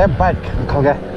step back. Bike okay.